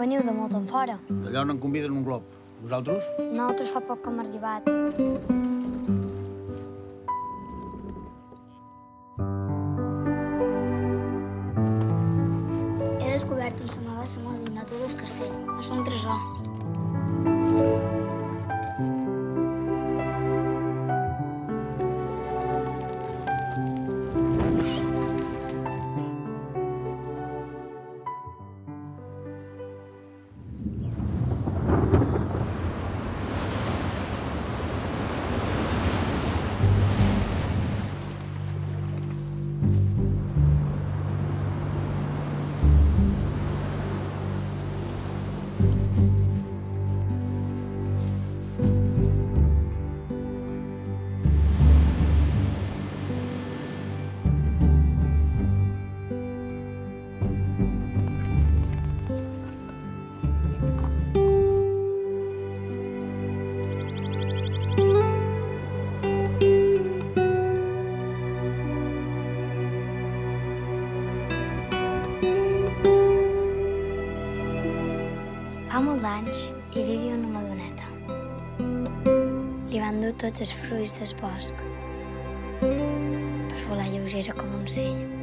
Veniu de molt en fora. D'allà on em conviden un glob. Vosaltres? Nosaltres fa poc que hem arribat. Nós vamos três. Fa molt d'anys hi vivia una madoneta. Li van dur tots els fruits del bosc per volar lleugera com un ocell.